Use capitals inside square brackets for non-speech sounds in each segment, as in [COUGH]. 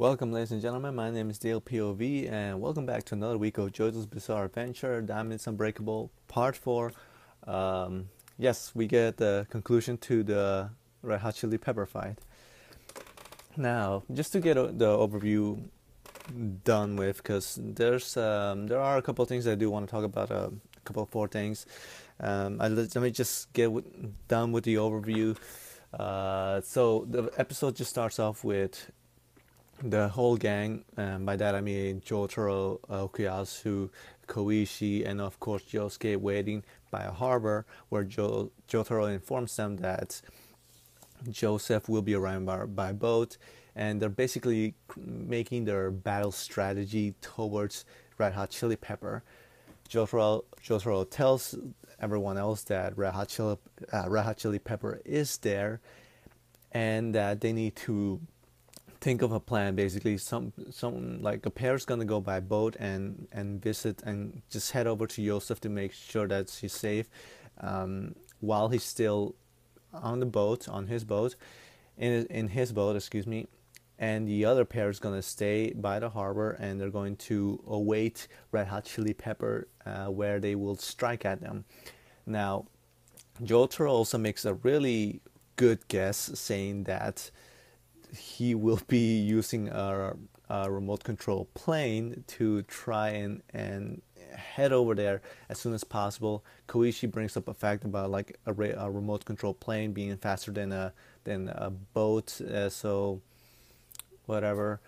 Welcome, ladies and gentlemen. My name is Dale POV, and welcome back to another week of JoJo's Bizarre Adventure Diamonds Unbreakable Part 4. Um, yes, we get the conclusion to the Red Hot Chili Pepper fight. Now, just to get the overview done with, because there's um, there are a couple things I do want to talk about, uh, a couple of four things. Um, I, let me just get done with the overview. Uh, so the episode just starts off with the whole gang. Um, by that I mean Jotaro, uh, Okuyasu, Koichi, and of course Josuke waiting by a harbor where jo- Jotaro informs them that Joseph will be arriving by, by boat, and they're basically making their battle strategy towards Red Hot Chili Pepper. Jotaro, Jotaro tells everyone else that Red Hot, Chili, uh, Red Hot Chili Pepper is there, and that they need to think of a plan. Basically, some some like a pair is gonna go by boat and and visit and just head over to Joseph to make sure that she's safe, um, while he's still on the boat on his boat, in in his boat, excuse me, and the other pair is going to stay by the harbor and they're going to await Red Hot Chili Pepper uh, where they will strike at them. Now, Jotaro also makes a really good guess saying that he will be using a, a remote control plane to try and, and head over there as soon as possible. Koichi brings up a fact about like a, a remote control plane being faster than a than a boat, uh, so whatever.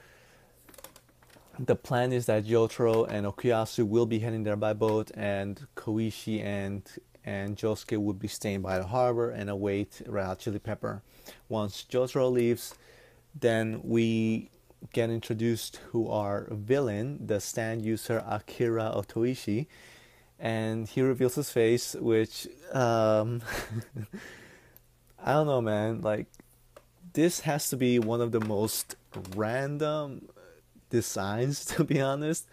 The plan is that Jotaro and Okuyasu will be heading there by boat, and Koichi and and Josuke would be staying by the harbor and await Red Hot Chili Pepper. Once Jotaro leaves, then we get introduced to our villain, the stand user Akira Otoishi, and he reveals his face, which um, [LAUGHS] I don't know, man. Like this has to be one of the most random designs, [LAUGHS] to be honest.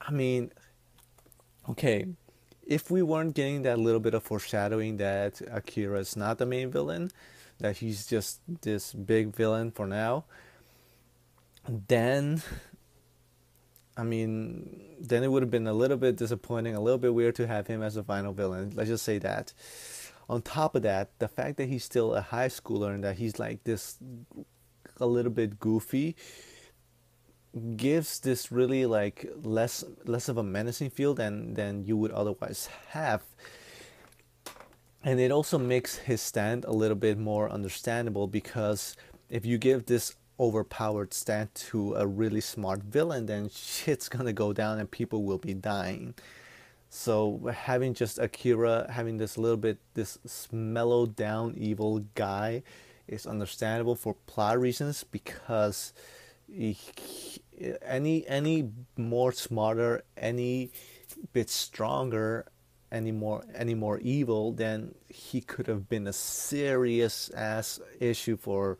I mean, okay, if we weren't getting that little bit of foreshadowing that Akira is not the main villain, that he's just this big villain for now, then I mean, then it would have been a little bit disappointing, a little bit weird to have him as a final villain. Let's just say that. On top of that, the fact that he's still a high schooler and that he's like this a little bit goofy gives this really like less less of a menacing feel than than you would otherwise have. And it also makes his stand a little bit more understandable because if you give this overpowered stand to a really smart villain then shit's gonna go down and people will be dying. So having just akira having this little bit this mellowed down evil guy is understandable for plot reasons because any any more smarter, any bit stronger, any more any more evil, then he could have been a serious ass issue for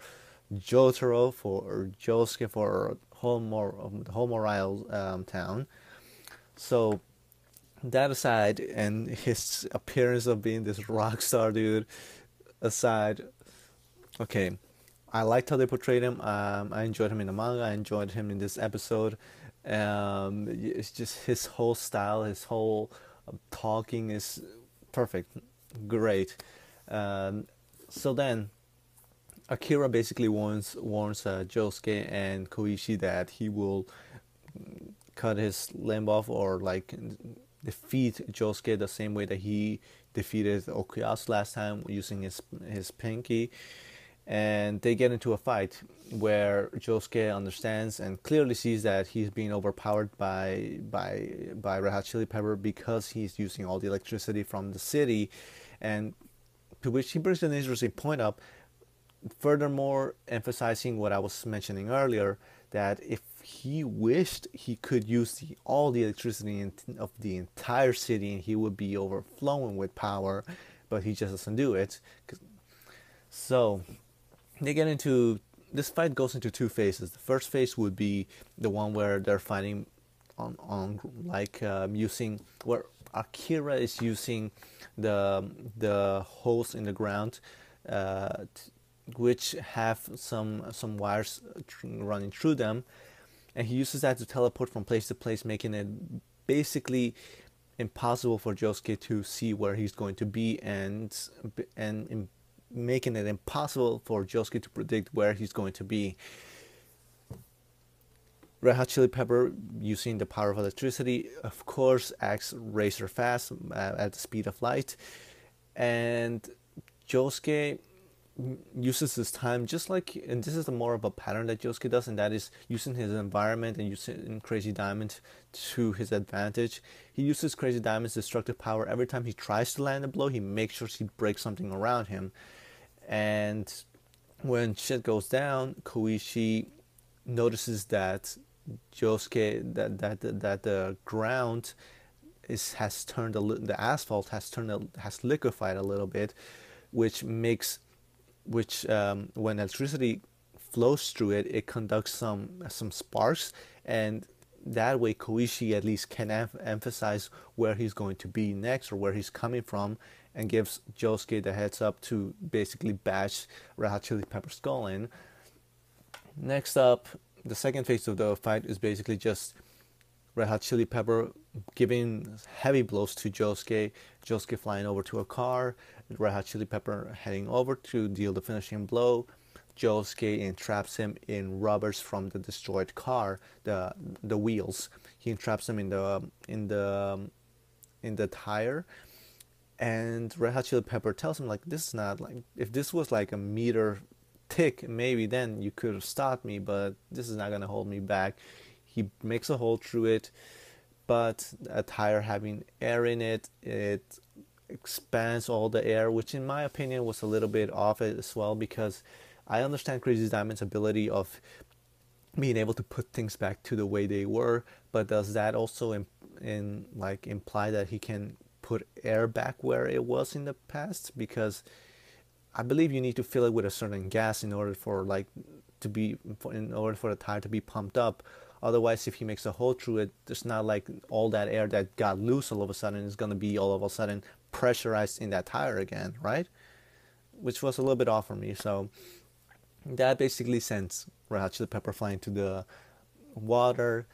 Jotaro, for Josuke, for whole morale um, town. So that aside, and his appearance of being this rock star dude aside, okay, I liked how they portrayed him. Um, I enjoyed him in the manga. I enjoyed him in this episode. Um, it's just his whole style, his whole uh, talking is perfect, great. Um, so then, Akira basically warns warns uh, Josuke and Koichi that he will cut his limb off or like defeat Josuke the same way that he defeated Okuyasu last time using his his pinky and they get into a fight where Josuke understands and clearly sees that he's being overpowered by by by Red Hot Chili Pepper because he's using all the electricity from the city, and to which he brings an interesting point up. Furthermore, emphasizing what I was mentioning earlier, that if he wished he could use the, all the electricity in, of the entire city and he would be overflowing with power, but he just doesn't do it. So they get into this fight goes into two phases. The first phase would be the one where they're fighting on on like um, using where Akira is using the the holes in the ground uh, which have some some wires running through them, and he uses that to teleport from place to place, making it basically impossible for Josuke to see where he's going to be, and and making it impossible for Josuke to predict where he's going to be. Red Hot Chili Pepper, using the power of electricity, of course, acts razor fast uh, at the speed of light, and Josuke uses his time just like and this is more of a pattern that Josuke does and that is using his environment and using Crazy Diamond to his advantage. He uses Crazy Diamond's destructive power every time he tries to land a blow, he makes sure he breaks something around him. And when shit goes down, Koichi notices that Josuke that that that the ground is has turned a the asphalt has turned a, has liquefied a little bit, which makes which um, when electricity flows through it, it conducts some some sparks, and that way Koichi at least can em- emphasize where he's going to be next or where he's coming from, and gives Josuke the heads up to basically bash Red Hot Chili Pepper skull in. Next up, the second phase of the fight is basically just Red Hot Chili Pepper giving heavy blows to Josuke, Josuke flying over to a car, Red Hot Chili Pepper heading over to deal the finishing blow. Josuke entraps him in rubbers from the destroyed car, the the wheels. He entraps him in the in the in the tire, and Red Hot Chili Pepper tells him like this is not like if this was like a meter tick maybe then you could have stopped me, but this is not gonna hold me back. He makes a hole through it, but a tire having air in it, it expands all the air, which in my opinion was a little bit off as well because I understand Crazy Diamond's ability of being able to put things back to the way they were, but does that also in, in like imply that he can put air back where it was in the past? Because I believe you need to fill it with a certain gas in order for like to be in order for the tire to be pumped up. Otherwise, if he makes a hole through it, it's not like all that air that got loose all of a sudden is going to be all of a sudden pressurized in that tire again, right? Which was a little bit off for me. So that basically sends Red Hot Chili Pepper flying to the water.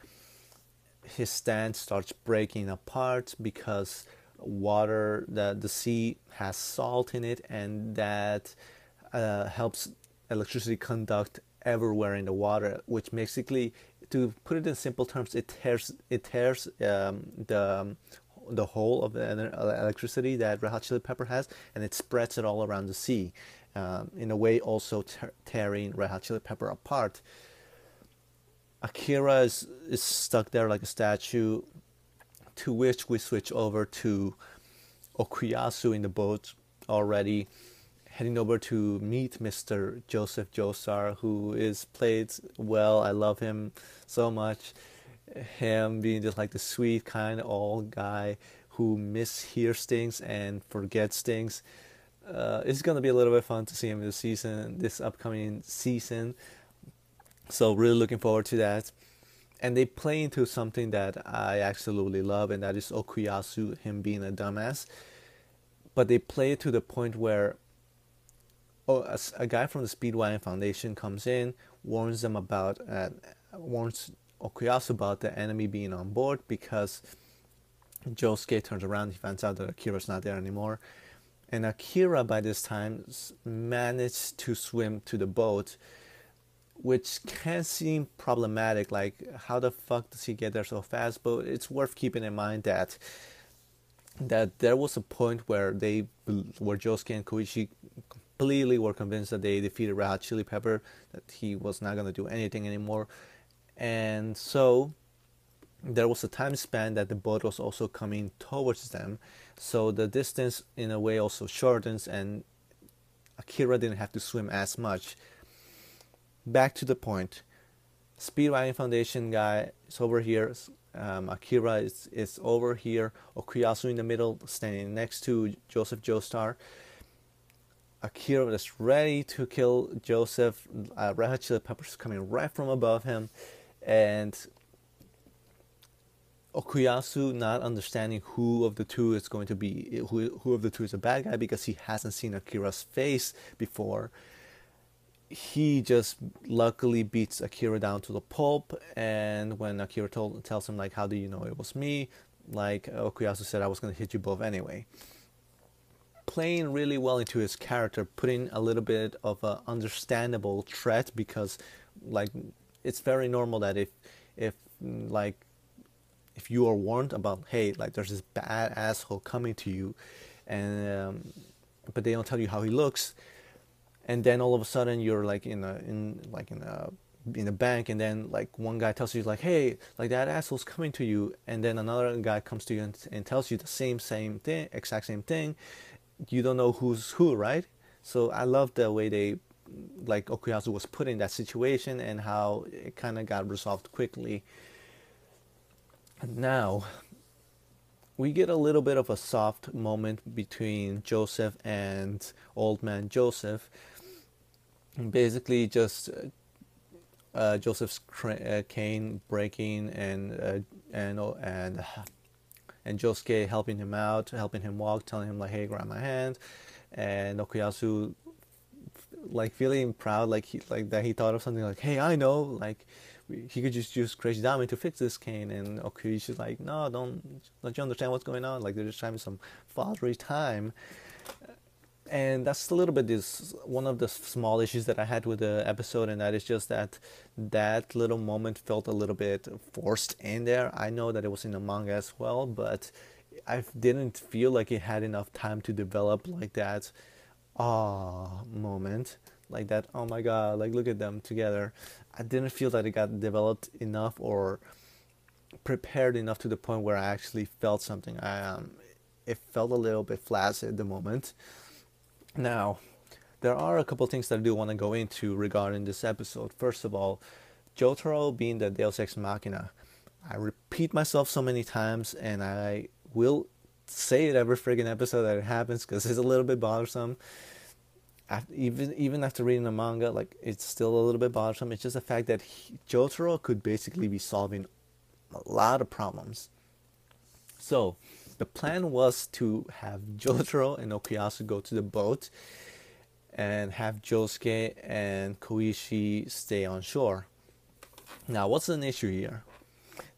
His stand starts breaking apart because water, the, the sea has salt in it, and that uh, helps electricity conduct everywhere in the water, which basically, to put it in simple terms, it tears it tears um, the the whole of the electricity that Red Hot Chili Pepper has, and it spreads it all around the sea. Um, in a way, also tearing Red Hot Chili Pepper apart. Akira is, is stuck there like a statue, to which we switch over to Okuyasu in the boat already, heading over to meet Mr. Joseph Joestar, who is played well. I love him so much him being just like the sweet kind old guy who mishears things and forgets things. Uh, it's gonna be a little bit fun to see him this season, this upcoming season. So really looking forward to that. And they play into something that I absolutely love, and that is Okuyasu, him being a dumbass. But they play it to the point where oh, a, a guy from the Speedwagon Foundation comes in, warns them about, uh, warns Okuyasu about the enemy being on board because Josuke turns around, he finds out that Akira's not there anymore. And Akira, by this time, managed to swim to the boat, which can seem problematic. Like, how the fuck does he get there so fast? But it's worth keeping in mind that that there was a point where they, where Josuke and Koichi completely were convinced that they defeated Red Chili Pepper, that he was not going to do anything anymore and so there was a time span that the boat was also coming towards them. So the distance in a way also shortens and akira didn't have to swim as much. Back to the point. Speedwagon foundation guy is over here. Um, akira is, is over here. Okuyasu in the middle standing next to joseph joestar. Akira is ready to kill joseph. Uh, red hot chili peppers coming right from above him. And Okuyasu not understanding who of the two is going to be who who of the two is a bad guy because he hasn't seen Akira's face before he just luckily beats Akira down to the pulp. And when Akira told, tells him like, "How do you know it was me?" Like uh, Okuyasu said, I was gonna hit you both anyway. Playing really well into his character, putting a little bit of an understandable threat because, like, it's very normal that if, if like, if you are warned about, hey, like, there's this bad asshole coming to you, and um, but they don't tell you how he looks and then all of a sudden you're like in a in like in a in a bank and then like one guy tells you like hey like that asshole's coming to you and then another guy comes to you and, and tells you the same same thing exact same thing. You don't know who's who right? So i love the way they like okuyasu was put in that situation and how it kind of got resolved quickly now we get a little bit of a soft moment between joseph and old man joseph. Basically just uh, uh Joseph's uh, cane breaking and uh, and oh, and [SIGHS] and Josuke helping him out, helping him walk, telling him like, "Hey, grab my hand," and Okuyasu like feeling proud, like he like that he thought of something like, "Hey, I know," like he could just use Crazy Dami to fix this cane, and Okuyasu's like, "No, don't don't you understand what's going on? Like they're just having some fatherly time." and that's a little bit this one of the small issues that I had with the episode, and that is just that that little moment felt a little bit forced in there. I know that it was in the manga as well, but I didn't feel like it had enough time to develop like that ah moment, like that oh my god, like look at them together. I didn't feel that it got developed enough or prepared enough to the point where I actually felt something. I um, it felt a little bit flaccid at the moment. Now, there are a couple things that I do want to go into regarding this episode. First of all, Jotaro being the Deus Ex Machina. I repeat myself so many times, and I will say it every friggin' episode that it happens because it's a little bit bothersome. After, even even after reading the manga, like it's still a little bit bothersome. It's just the fact that he, Jotaro could basically be solving a lot of problems. So, the plan was to have Jotaro and Okuyasu go to the boat and have Josuke and Koichi stay on shore. Now, what's an issue here?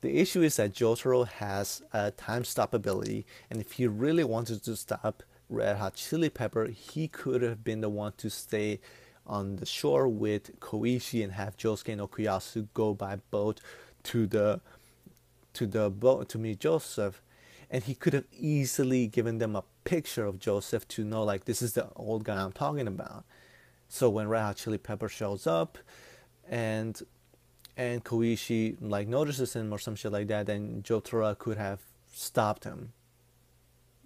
The issue is that Jotaro has a time stop ability, and if he really wanted to stop Red Hot Chili Pepper, he could have been the one to stay on the shore with Koichi and have Josuke and Okuyasu go by boat to the to the boat to meet Joseph and he could have easily given them a picture of Joseph to know like this is the old guy I'm talking about. So when Red Hot Chili Pepper shows up, and and Koichi like notices him or some shit like that, then Jotaro could have stopped him,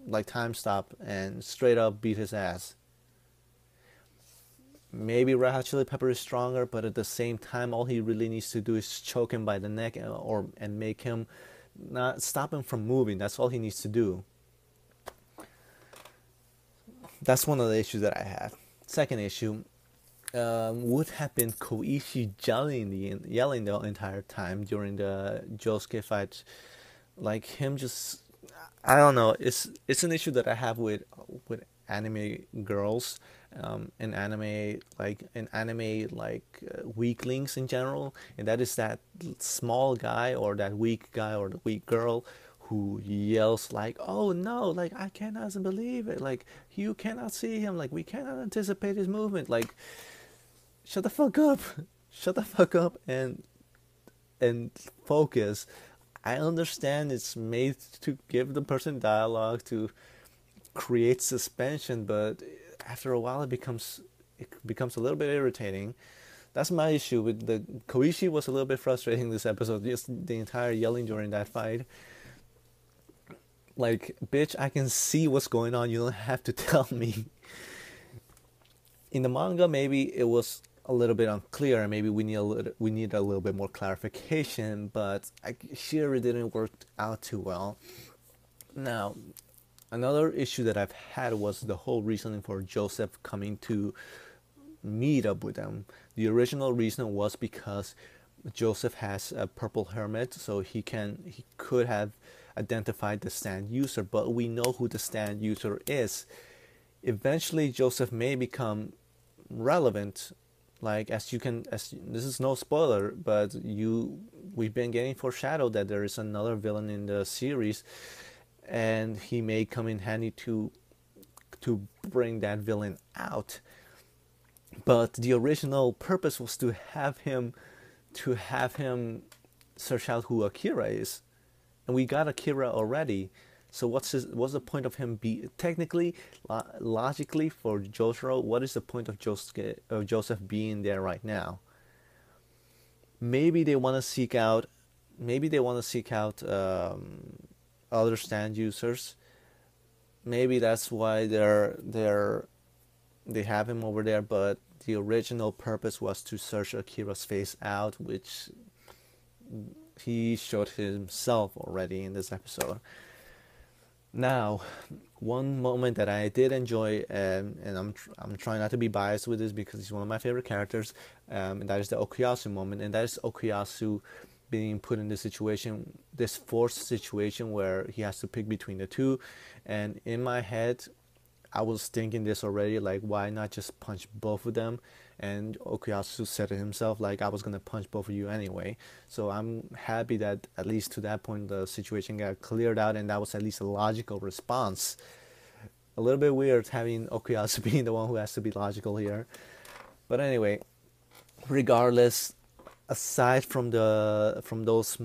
like time stop and straight up beat his ass. Maybe Red Hot Chili Pepper is stronger, but at the same time, all he really needs to do is choke him by the neck or and make him not stop him from moving. That's all he needs to do. That's one of the issues that I had. Second issue um, would have been Koichi yelling the yelling the entire time during the Josuke fight, like him just. I don't know. It's it's an issue that I have with with anime girls um, in anime like in anime like uh, weaklings in general. And that is that small guy or that weak guy or the weak girl who yells like oh no like i cannot believe it. Like you cannot see him. Like we cannot anticipate his movement. Like shut the fuck up. [LAUGHS] Shut the fuck up and and focus i understand it's made to give the person dialogue to create suspension but after a while it becomes it becomes a little bit irritating. That's my issue with the Koichi was a little bit frustrating this episode. Just the entire yelling during that fight. Like, bitch, I can see what's going on. You don't have to [LAUGHS] tell me. In the manga, maybe it was a little bit unclear. and Maybe we need a little, we need a little bit more clarification. But I, here it didn't work out too well. Now, another issue that I've had was the whole reasoning for Joseph coming to meet up with them. The original reason was because Joseph has a purple hermit, so he can he could have identified the stand user, but we know who the stand user is. Eventually, Joseph may become relevant like as you can as this is no spoiler but you we've been getting foreshadowed that there is another villain in the series and he may come in handy to to bring that villain out. But the original purpose was to have him to have him search out who Akira is. And we got Akira already so what's his, what's the point of him be technically lo- logically for Jotaro? What is the point of Joseph, of Joseph being there right now? Maybe they want to seek out, maybe they want to seek out um, other stand users. Maybe that's why they're they're they have him over there. But the original purpose was to search Akira's face out, which he showed himself already in this episode. Now, one moment that I did enjoy, um, and I'm tr- I'm trying not to be biased with this because he's one of my favorite characters, um, and that is the Okuyasu moment, and that is Okuyasu being put in this situation, this forced situation where he has to pick between the two, and in my head, I was thinking this already, like why not just punch both of them? And Okuyasu said to himself like I was gonna punch both of you anyway. So I'm happy that at least to that point the situation got cleared out and that was at least a logical response. A little bit weird having Okuyasu [LAUGHS] being the one who has to be logical here. But anyway, regardless, aside from the from those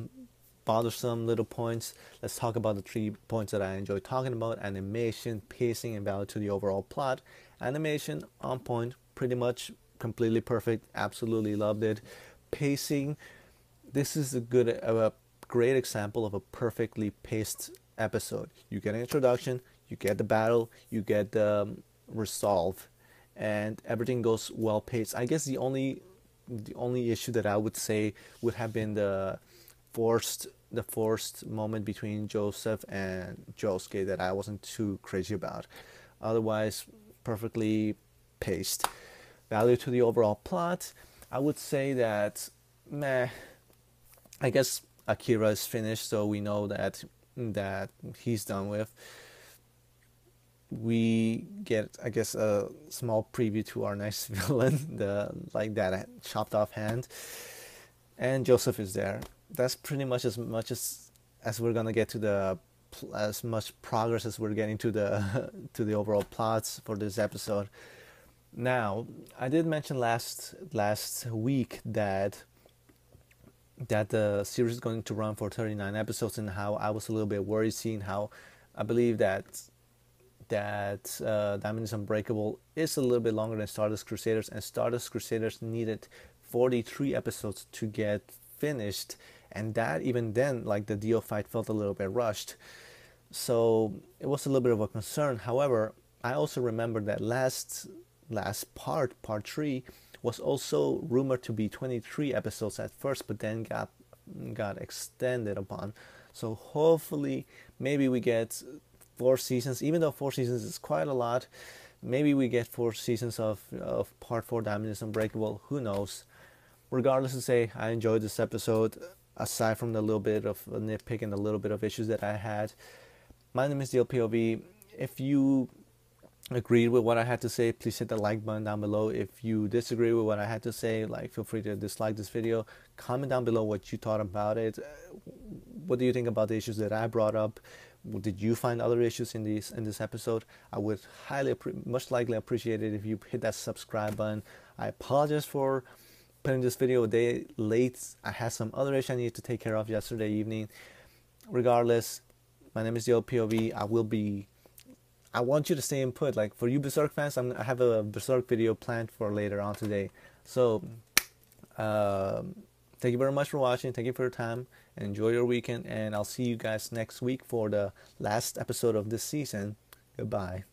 bothersome little points, let's talk about the three points that I enjoy talking about animation, pacing, and value to the overall plot. Animation on point, pretty much completely perfect. Absolutely loved it. Pacing. This is a good, a great example of a perfectly paced episode. You get an introduction, you get the battle, you get the um, resolve, and everything goes well paced. I guess the only the only issue that I would say would have been the forced the forced moment between Joseph and Josuke that I wasn't too crazy about. Otherwise, perfectly paced value to the overall plot, I would say that meh. I guess Akira is finished, so we know that that he's done with. We get, I guess, a small preview to our [LAUGHS] next villain, the like that chopped off hand, and Joseph is there. That's pretty much as much as as we're gonna get to the as much progress as we're getting to the [LAUGHS] to the overall plots for this episode. Now, I did mention last last week that that the series is going to run for 39 episodes and how I was a little bit worried seeing how I believe that that uh, Diamond is Unbreakable is a little bit longer than Stardust Crusaders and Stardust Crusaders needed 43 episodes to get finished and that even then like the Dio fight felt a little bit rushed. So it was a little bit of a concern. However I also remember that last last part, part three, was also rumored to be 23 episodes at first, but then got got extended upon. So hopefully, maybe we get four seasons. Even though four seasons is quite a lot, maybe we get four seasons of of part four. Diamond is Unbreakable. Who knows? Regardless, to say I enjoyed this episode. Aside from the little bit of nitpick and a little bit of issues that I had, my name is DLPOV. If you agreed with what I had to say, please hit the like button down below. If you disagree with what I had to say, like feel free to dislike this video. Comment down below what you thought about it. Uh, what do you think about the issues that I brought up? Did you find other issues in this in this episode? I would highly, much likely appreciate it if you hit that subscribe button. I apologize for putting this video a day late. I had some other issues I needed to take care of yesterday evening. Regardless, my name is DLPOV. I will be I want you to stay input. Like for you Berserk fans, I'm, i have a Berserk video planned for later on today. So, um, thank you very much for watching. Thank you for your time. Enjoy your weekend. And I'll see you guys next week for the last episode of this season. Goodbye.